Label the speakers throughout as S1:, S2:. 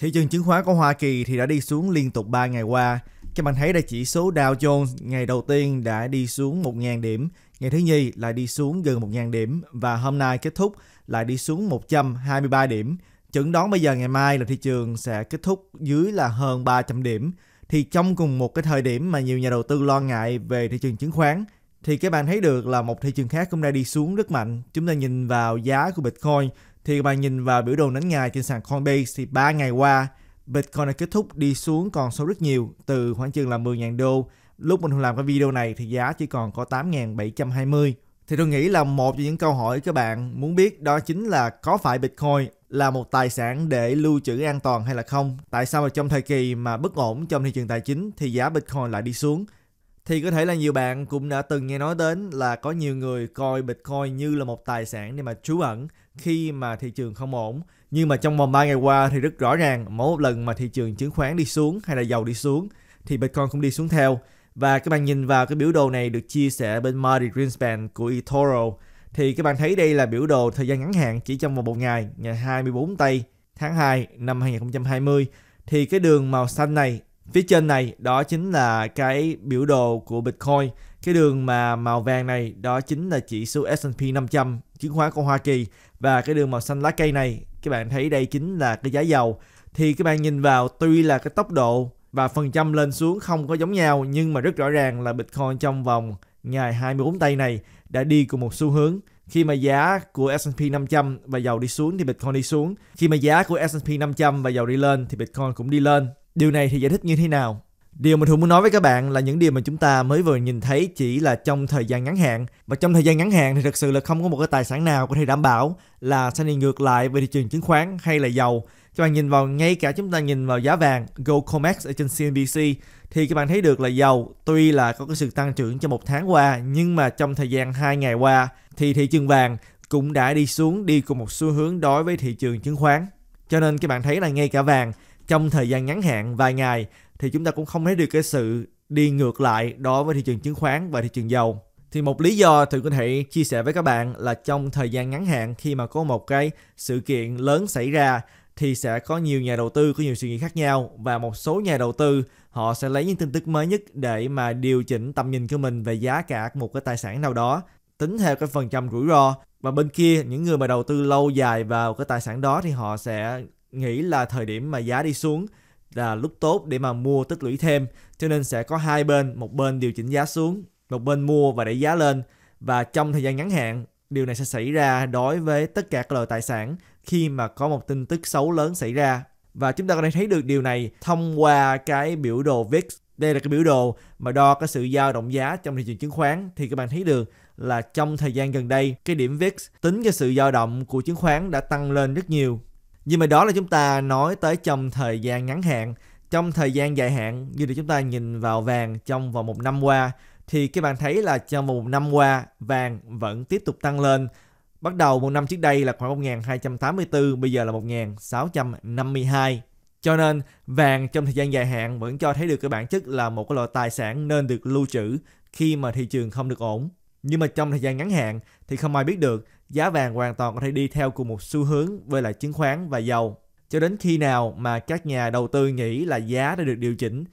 S1: Thị trường chứng khoán của Hoa Kỳ thì đã đi xuống liên tục 3 ngày qua. Các bạn thấy đây chỉ số Dow Jones ngày đầu tiên đã đi xuống 1.000 điểm, ngày thứ nhì lại đi xuống gần 1.000 điểm và hôm nay kết thúc lại đi xuống 123 điểm. Chẩn đoán bây giờ ngày mai là thị trường sẽ kết thúc dưới là hơn 300 điểm. Thì trong cùng một cái thời điểm mà nhiều nhà đầu tư lo ngại về thị trường chứng khoán thì các bạn thấy được là một thị trường khác cũng đã đi xuống rất mạnh. Chúng ta nhìn vào giá của Bitcoin thì các bạn nhìn vào biểu đồ ngắn ngày trên sàn Coinbase thì 3 ngày qua, Bitcoin đã kết thúc đi xuống còn sâu rất nhiều, từ khoảng chừng là 10.000 đô. Lúc mình làm cái video này thì giá chỉ còn có 8.720. Thì tôi nghĩ là một trong những câu hỏi các bạn muốn biết đó chính là có phải Bitcoin là một tài sản để lưu trữ an toàn hay là không? Tại sao mà trong thời kỳ mà bất ổn trong thị trường tài chính thì giá Bitcoin lại đi xuống? Thì có thể là nhiều bạn cũng đã từng nghe nói đến là có nhiều người coi Bitcoin như là một tài sản để mà trú ẩn khi mà thị trường không ổn. Nhưng mà trong vòng 3 ngày qua thì rất rõ ràng mỗi một lần mà thị trường chứng khoán đi xuống hay là dầu đi xuống thì Bitcoin cũng đi xuống theo. Và các bạn nhìn vào cái biểu đồ này được chia sẻ bên Marty Greenspan của eToro thì các bạn thấy đây là biểu đồ thời gian ngắn hạn chỉ trong vòng một ngày, ngày 24 tây tháng 2 năm 2020 thì cái đường màu xanh này phía trên này đó chính là cái biểu đồ của Bitcoin cái đường mà màu vàng này đó chính là chỉ số S&P 500 chứng khoán của Hoa Kỳ và cái đường màu xanh lá cây này, các bạn thấy đây chính là cái giá dầu thì các bạn nhìn vào, tuy là cái tốc độ và phần trăm lên xuống không có giống nhau, nhưng mà rất rõ ràng là Bitcoin trong vòng ngày 24 tây này đã đi cùng một xu hướng khi mà giá của S&P 500 và dầu đi xuống thì Bitcoin đi xuống. Khi mà giá của S&P 500 và dầu đi lên thì Bitcoin cũng đi lên. Điều này thì giải thích như thế nào? Điều mà Thường muốn nói với các bạn là những điều mà chúng ta mới vừa nhìn thấy chỉ là trong thời gian ngắn hạn. Và trong thời gian ngắn hạn thì thực sự là không có một cái tài sản nào có thể đảm bảo là sẽ đi ngược lại về thị trường chứng khoán hay là dầu. Các bạn nhìn vào, ngay cả chúng ta nhìn vào giá vàng Gold Comex ở trên CNBC thì các bạn thấy được là dầu tuy là có cái sự tăng trưởng trong một tháng qua nhưng mà trong thời gian hai ngày qua thì thị trường vàng cũng đã đi xuống đi cùng một xu hướng đối với thị trường chứng khoán. Cho nên các bạn thấy là ngay cả vàng trong thời gian ngắn hạn vài ngày thì chúng ta cũng không thấy được cái sự đi ngược lại đối với thị trường chứng khoán và thị trường dầu. Thì một lý do tôi có thể chia sẻ với các bạn là trong thời gian ngắn hạn, khi mà có một cái sự kiện lớn xảy ra, thì sẽ có nhiều nhà đầu tư, có nhiều suy nghĩ khác nhau và một số nhà đầu tư, họ sẽ lấy những tin tức mới nhất để mà điều chỉnh tầm nhìn của mình về giá cả một cái tài sản nào đó, tính theo cái phần trăm rủi ro và bên kia, những người mà đầu tư lâu dài vào cái tài sản đó thì họ sẽ nghĩ là thời điểm mà giá đi xuống là lúc tốt để mà mua tích lũy thêm, cho nên sẽ có hai bên, một bên điều chỉnh giá xuống, một bên mua và đẩy giá lên. Và trong thời gian ngắn hạn, điều này sẽ xảy ra đối với tất cả các loại tài sản khi mà có một tin tức xấu lớn xảy ra. Và chúng ta có thể thấy được điều này thông qua cái biểu đồ VIX. Đây là cái biểu đồ mà đo cái sự dao động giá trong thị trường chứng khoán. Thì các bạn thấy được là trong thời gian gần đây, cái điểm VIX, tính cái sự dao động của chứng khoán đã tăng lên rất nhiều nhưng mà đó là chúng ta nói tới trong thời gian ngắn hạn. Trong thời gian dài hạn, như là chúng ta nhìn vào vàng trong vòng một năm qua, thì các bạn thấy là trong vòng một năm qua, vàng vẫn tiếp tục tăng lên. Bắt đầu một năm trước đây là khoảng 1284 bây giờ là 1652 cho nên, vàng trong thời gian dài hạn vẫn cho thấy được cái bản chất là một cái loại tài sản nên được lưu trữ khi mà thị trường không được ổn. Nhưng mà trong thời gian ngắn hạn thì không ai biết được giá vàng hoàn toàn có thể đi theo cùng một xu hướng với lại chứng khoán và dầu. Cho đến khi nào mà các nhà đầu tư nghĩ là giá đã được điều chỉnh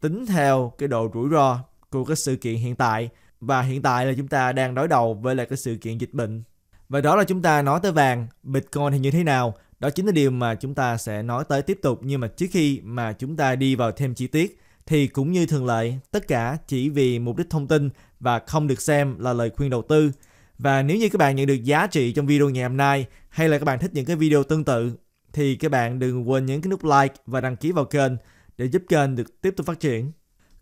S1: tính theo cái độ rủi ro của cái sự kiện hiện tại và hiện tại là chúng ta đang đối đầu với lại cái sự kiện dịch bệnh. Và đó là chúng ta nói tới vàng, Bitcoin thì như thế nào? Đó chính là điều mà chúng ta sẽ nói tới tiếp tục nhưng mà trước khi mà chúng ta đi vào thêm chi tiết thì cũng như thường lệ, tất cả chỉ vì mục đích thông tin và không được xem là lời khuyên đầu tư. Và nếu như các bạn nhận được giá trị trong video ngày hôm nay, hay là các bạn thích những cái video tương tự, thì các bạn đừng quên nhấn cái nút like và đăng ký vào kênh để giúp kênh được tiếp tục phát triển.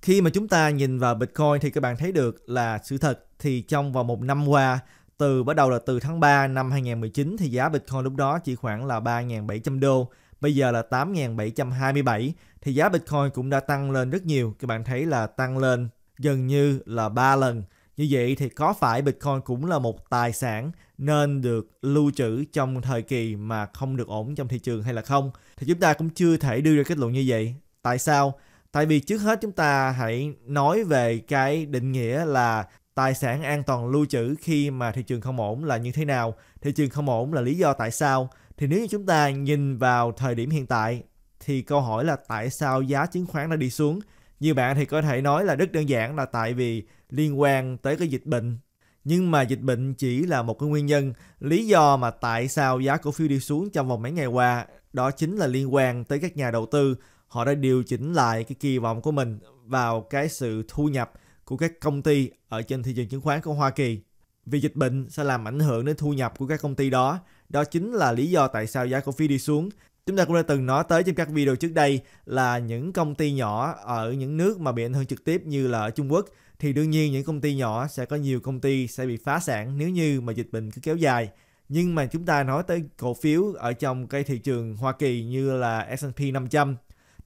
S1: Khi mà chúng ta nhìn vào Bitcoin thì các bạn thấy được là sự thật thì trong vòng một năm qua, từ bắt đầu là từ tháng 3 năm 2019 thì giá Bitcoin lúc đó chỉ khoảng là 3.700 đô, bây giờ là 8.727 thì giá Bitcoin cũng đã tăng lên rất nhiều các bạn thấy là tăng lên gần như là 3 lần như vậy thì có phải Bitcoin cũng là một tài sản nên được lưu trữ trong thời kỳ mà không được ổn trong thị trường hay là không? Thì chúng ta cũng chưa thể đưa ra kết luận như vậy. Tại sao? Tại vì trước hết chúng ta hãy nói về cái định nghĩa là tài sản an toàn lưu trữ khi mà thị trường không ổn là như thế nào. Thị trường không ổn là lý do tại sao. Thì nếu như chúng ta nhìn vào thời điểm hiện tại thì câu hỏi là tại sao giá chứng khoán đã đi xuống? Nhiều bạn thì có thể nói là rất đơn giản là tại vì liên quan tới cái dịch bệnh. Nhưng mà dịch bệnh chỉ là một cái nguyên nhân. Lý do mà tại sao giá cổ phiếu đi xuống trong vòng mấy ngày qua đó chính là liên quan tới các nhà đầu tư. Họ đã điều chỉnh lại cái kỳ vọng của mình vào cái sự thu nhập của các công ty ở trên thị trường chứng khoán của Hoa Kỳ. Vì dịch bệnh sẽ làm ảnh hưởng đến thu nhập của các công ty đó. Đó chính là lý do tại sao giá cổ phiếu đi xuống. Chúng ta cũng đã từng nói tới trong các video trước đây là những công ty nhỏ ở những nước mà bị ảnh hưởng trực tiếp như là ở Trung Quốc. Thì đương nhiên những công ty nhỏ sẽ có nhiều công ty sẽ bị phá sản nếu như mà dịch bệnh cứ kéo dài. Nhưng mà chúng ta nói tới cổ phiếu ở trong cái thị trường Hoa Kỳ như là S&P 500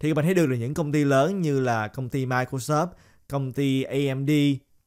S1: thì các bạn thấy được là những công ty lớn như là công ty Microsoft, công ty AMD,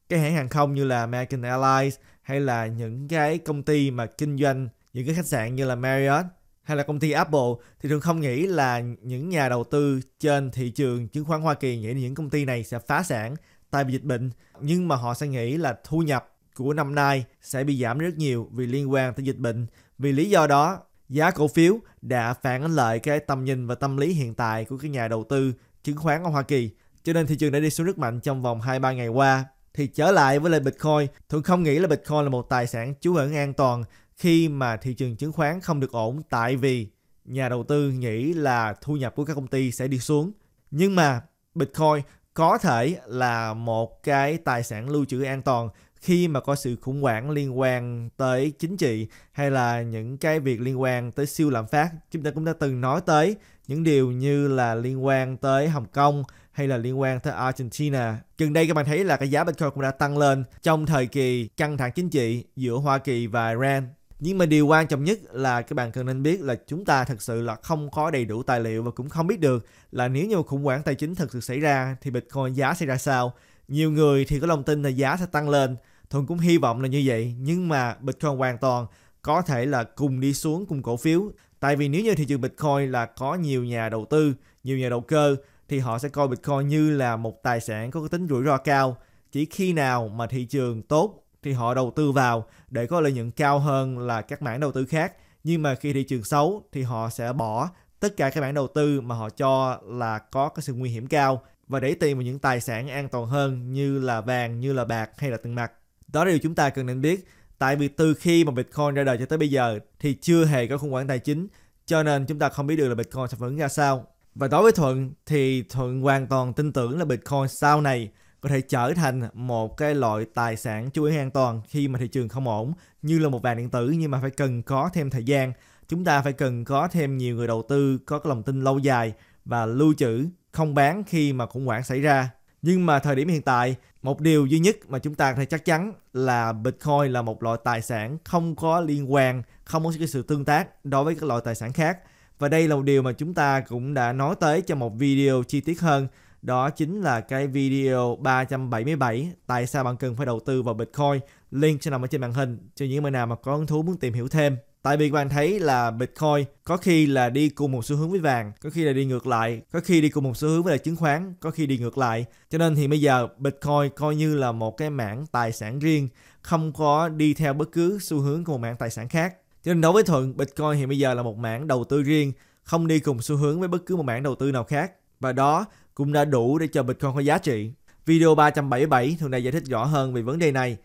S1: cái hãng hàng không như là American Airlines hay là những cái công ty mà kinh doanh những cái khách sạn như là Marriott hay là công ty Apple thì thường không nghĩ là những nhà đầu tư trên thị trường chứng khoán Hoa Kỳ nghĩ những công ty này sẽ phá sản tại vì dịch bệnh nhưng mà họ sẽ nghĩ là thu nhập của năm nay sẽ bị giảm rất nhiều vì liên quan tới dịch bệnh. Vì lý do đó, giá cổ phiếu đã phản ánh lại cái tầm nhìn và tâm lý hiện tại của các nhà đầu tư chứng khoán ở Hoa Kỳ. Cho nên thị trường đã đi xuống rất mạnh trong vòng 2-3 ngày qua. Thì trở lại với lại Bitcoin, thường không nghĩ là Bitcoin là một tài sản trú ẩn an toàn khi mà thị trường chứng khoán không được ổn tại vì nhà đầu tư nghĩ là thu nhập của các công ty sẽ đi xuống. Nhưng mà Bitcoin có thể là một cái tài sản lưu trữ an toàn khi mà có sự khủng hoảng liên quan tới chính trị hay là những cái việc liên quan tới siêu lạm phát chúng ta cũng đã từng nói tới những điều như là liên quan tới Hồng Kông hay là liên quan tới Argentina. Gần đây các bạn thấy là cái giá Bitcoin cũng đã tăng lên trong thời kỳ căng thẳng chính trị giữa Hoa Kỳ và Iran. Nhưng mà điều quan trọng nhất là các bạn cần nên biết là chúng ta thật sự là không có đầy đủ tài liệu và cũng không biết được là nếu như khủng hoảng tài chính thật sự xảy ra thì Bitcoin giá sẽ ra sao. Nhiều người thì có lòng tin là giá sẽ tăng lên, Thuận cũng hy vọng là như vậy, nhưng mà Bitcoin hoàn toàn có thể là cùng đi xuống cùng cổ phiếu. Tại vì nếu như thị trường Bitcoin là có nhiều nhà đầu tư, nhiều nhà đầu cơ thì họ sẽ coi Bitcoin như là một tài sản có tính rủi ro cao. Chỉ khi nào mà thị trường tốt thì họ đầu tư vào để có lợi nhuận cao hơn là các mảng đầu tư khác. Nhưng mà khi thị trường xấu thì họ sẽ bỏ tất cả các mảng đầu tư mà họ cho là có cái sự nguy hiểm cao và để tìm vào những tài sản an toàn hơn như là vàng, như là bạc hay là tiền mặt. Đó là điều chúng ta cần nên biết. Tại vì từ khi mà Bitcoin ra đời cho tới bây giờ thì chưa hề có khủng hoảng tài chính cho nên chúng ta không biết được là Bitcoin sẽ phản ứng ra sao. Và đối với Thuận thì Thuận hoàn toàn tin tưởng là Bitcoin sau này có thể trở thành một cái loại tài sản chú ý an toàn khi mà thị trường không ổn, như là một vàng điện tử, nhưng mà phải cần có thêm thời gian. Chúng ta phải cần có thêm nhiều người đầu tư, có cái lòng tin lâu dài và lưu trữ, không bán khi mà khủng hoảng xảy ra. Nhưng mà thời điểm hiện tại, một điều duy nhất mà chúng ta có thể chắc chắn là Bitcoin là một loại tài sản không có liên quan, không có cái sự tương tác đối với các loại tài sản khác. Và đây là một điều mà chúng ta cũng đã nói tới trong một video chi tiết hơn đó chính là cái video 377 tại sao bạn cần phải đầu tư vào Bitcoin. Link sẽ nằm ở trên màn hình cho những bạn nào mà có hứng thú muốn tìm hiểu thêm. Tại vì các bạn thấy là Bitcoin có khi là đi cùng một xu hướng với vàng, có khi là đi ngược lại, có khi đi cùng một xu hướng với là chứng khoán, có khi đi ngược lại. Cho nên thì bây giờ Bitcoin coi như là một cái mảng tài sản riêng, không có đi theo bất cứ xu hướng của một mảng tài sản khác. Cho nên đối với Thuận, Bitcoin hiện bây giờ là một mảng đầu tư riêng, không đi cùng xu hướng với bất cứ một mảng đầu tư nào khác. Và đó cũng đã đủ để cho Bitcoin có giá trị. Video 377 thường này giải thích rõ hơn về vấn đề này.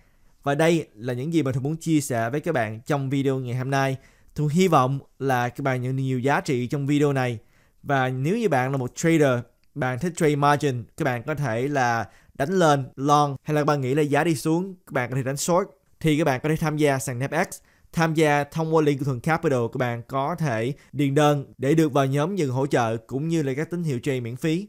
S1: Và đây là những gì mà tôi muốn chia sẻ với các bạn trong video ngày hôm nay. Tôi hy vọng là các bạn nhận được nhiều giá trị trong video này. Và nếu như bạn là một trader, bạn thích trade margin, các bạn có thể là đánh lên long hay là các bạn nghĩ là giá đi xuống, các bạn có thể đánh short thì các bạn có thể tham gia sàn NFX tham gia thông qua link của Thuận Capital các bạn có thể điền đơn để được vào nhóm nhận hỗ trợ cũng như là các tín hiệu trade miễn phí.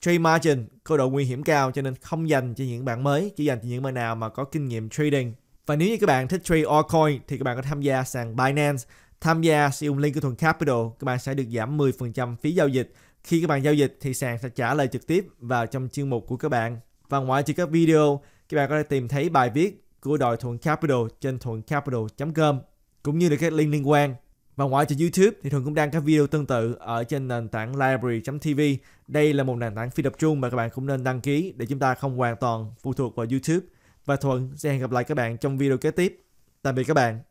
S1: Trade margin có độ nguy hiểm cao cho nên không dành cho những bạn mới, chỉ dành cho những bạn nào mà có kinh nghiệm trading. Và nếu như các bạn thích trade altcoin thì các bạn có tham gia sàn Binance. Tham gia sử dụng link của thuần Capital, các bạn sẽ được giảm 10% phí giao dịch. Khi các bạn giao dịch thì sàn sẽ trả lời trực tiếp vào trong chương mục của các bạn. Và ngoài trừ các video, các bạn có thể tìm thấy bài viết của đội Thuận Capital trên thuận-capital.com cũng như là các link liên quan. Và ngoài trừ YouTube thì Thuận cũng đăng các video tương tự ở trên nền tảng library.tv. Đây là một nền tảng phi tập trung mà các bạn cũng nên đăng ký để chúng ta không hoàn toàn phụ thuộc vào YouTube. Và Thuận, sẽ hẹn gặp lại các bạn trong video kế tiếp. Tạm biệt các bạn.